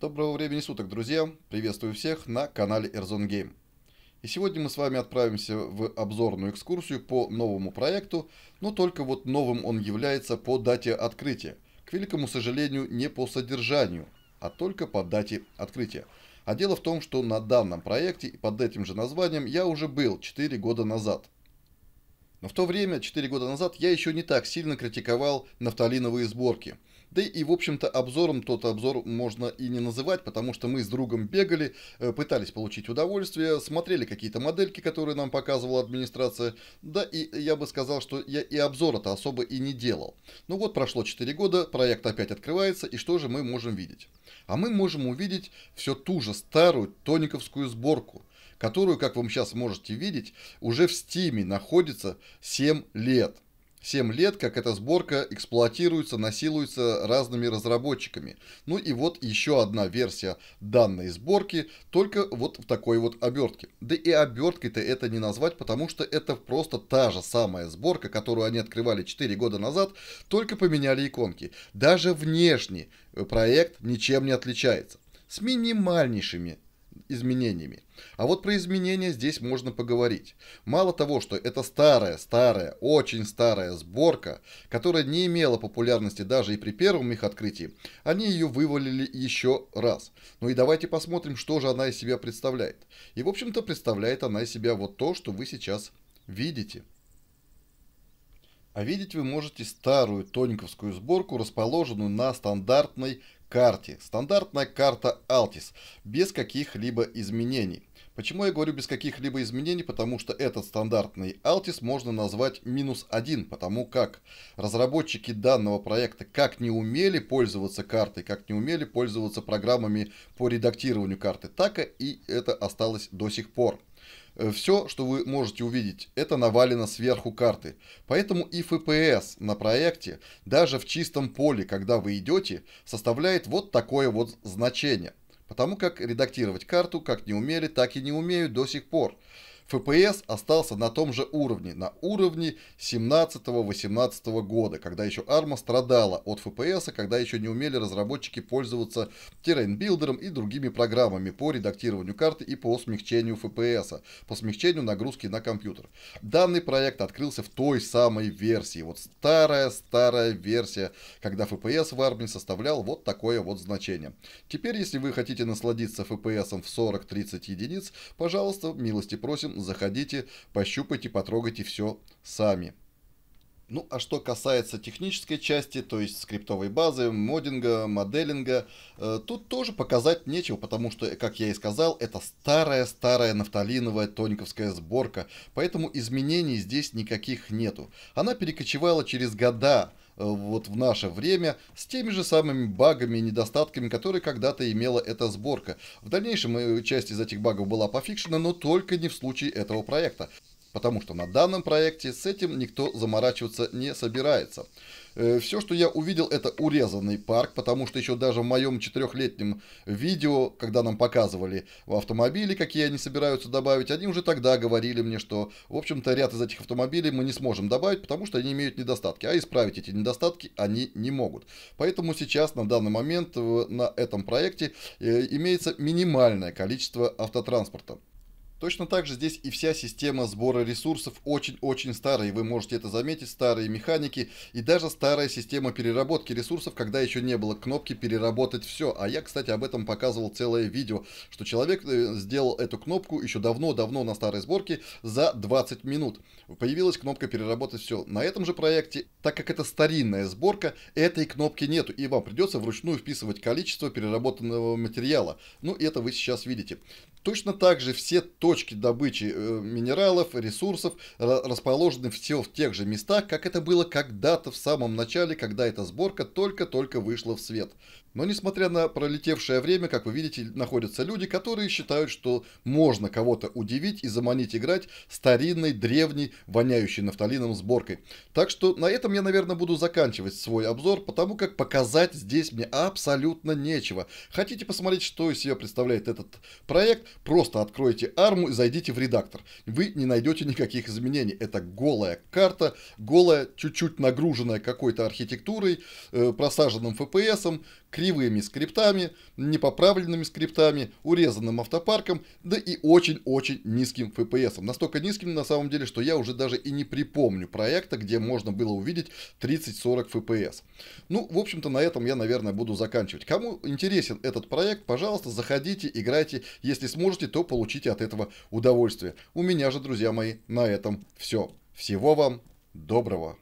Доброго времени суток, друзья! Приветствую всех на канале Airzone Game. И сегодня мы с вами отправимся в обзорную экскурсию по новому проекту, но только вот новым он является по дате открытия. К великому сожалению, не по содержанию, а только по дате открытия. А дело в том, что на данном проекте под этим же названием я уже был 4 года назад. Но в то время, 4 года назад, я еще не так сильно критиковал нафталиновые сборки – да и, в общем-то, обзором тот обзор можно и не называть, потому что мы с другом бегали, э, пытались получить удовольствие, смотрели какие-то модельки, которые нам показывала администрация. Да, и я бы сказал, что я и обзора-то особо и не делал. Ну вот, прошло 4 года, проект опять открывается, и что же мы можем видеть? А мы можем увидеть все ту же старую тониковскую сборку, которую, как вы сейчас можете видеть, уже в стиме находится 7 лет. 7 лет, как эта сборка эксплуатируется, насилуется разными разработчиками. Ну и вот еще одна версия данной сборки, только вот в такой вот обертке. Да и оберткой-то это не назвать, потому что это просто та же самая сборка, которую они открывали 4 года назад, только поменяли иконки. Даже внешне проект ничем не отличается. С минимальнейшими изменениями. А вот про изменения здесь можно поговорить. Мало того, что это старая, старая, очень старая сборка, которая не имела популярности даже и при первом их открытии, они ее вывалили еще раз. Ну и давайте посмотрим, что же она из себя представляет. И в общем-то представляет она из себя вот то, что вы сейчас видите. А видеть вы можете старую тоненьковскую сборку, расположенную на стандартной карте. Стандартная карта Altis, без каких-либо изменений. Почему я говорю без каких-либо изменений? Потому что этот стандартный Altis можно назвать минус один, потому как разработчики данного проекта как не умели пользоваться картой, как не умели пользоваться программами по редактированию карты, так и это осталось до сих пор. Э, Все, что вы можете увидеть, это навалено сверху карты. Поэтому и FPS на проекте, даже в чистом поле, когда вы идете, составляет вот такое вот значение. Потому как редактировать карту как не умели, так и не умеют до сих пор. FPS остался на том же уровне, на уровне 17-18 года, когда еще ARMA страдала от FPS, когда еще не умели разработчики пользоваться Terrain Builder ом и другими программами по редактированию карты и по смягчению FPS, по смягчению нагрузки на компьютер. Данный проект открылся в той самой версии, вот старая-старая версия, когда FPS в ARMA составлял вот такое вот значение. Теперь, если вы хотите насладиться FPS в 40-30 единиц, пожалуйста, милости просим, заходите, пощупайте, потрогайте все сами. Ну, а что касается технической части, то есть скриптовой базы, моддинга, моделинга, э, тут тоже показать нечего, потому что, как я и сказал, это старая-старая нафталиновая тониковская сборка, поэтому изменений здесь никаких нету. Она перекочевала через года вот в наше время с теми же самыми багами и недостатками, которые когда-то имела эта сборка. В дальнейшем э, часть из этих багов была пофикшена, но только не в случае этого проекта потому что на данном проекте с этим никто заморачиваться не собирается. Э, Все, что я увидел, это урезанный парк, потому что еще даже в моем четырехлетнем видео, когда нам показывали в автомобили, какие они собираются добавить, они уже тогда говорили мне, что, в общем-то, ряд из этих автомобилей мы не сможем добавить, потому что они имеют недостатки, а исправить эти недостатки они не могут. Поэтому сейчас, на данный момент, на этом проекте э, имеется минимальное количество автотранспорта. Точно так же здесь и вся система сбора ресурсов очень-очень старая, и вы можете это заметить, старые механики и даже старая система переработки ресурсов, когда еще не было кнопки переработать все. А я, кстати, об этом показывал целое видео, что человек э, сделал эту кнопку еще давно-давно на старой сборке за 20 минут. Появилась кнопка переработать все. На этом же проекте, так как это старинная сборка, этой кнопки нету, и вам придется вручную вписывать количество переработанного материала. Ну, это вы сейчас видите. Точно так же все точки добычи э, минералов, ресурсов расположены все в тех же местах, как это было когда-то в самом начале, когда эта сборка только-только вышла в свет. Но несмотря на пролетевшее время, как вы видите, находятся люди, которые считают, что можно кого-то удивить и заманить играть старинной, древней, воняющей нафталином сборкой. Так что на этом я, наверное, буду заканчивать свой обзор, потому как показать здесь мне абсолютно нечего. Хотите посмотреть, что из себя представляет этот проект, просто откройте арму и зайдите в редактор. Вы не найдете никаких изменений. Это голая карта, голая, чуть-чуть нагруженная какой-то архитектурой, э, просаженным FPS, кривыми скриптами, непоправленными скриптами, урезанным автопарком, да и очень-очень низким FPS. Настолько низким на самом деле, что я уже даже и не припомню проекта, где можно было увидеть 30-40 FPS. Ну, в общем-то, на этом я, наверное, буду заканчивать. Кому интересен этот проект, пожалуйста, заходите, играйте. Если сможете, то получите от этого удовольствие. У меня же, друзья мои, на этом все. Всего вам доброго.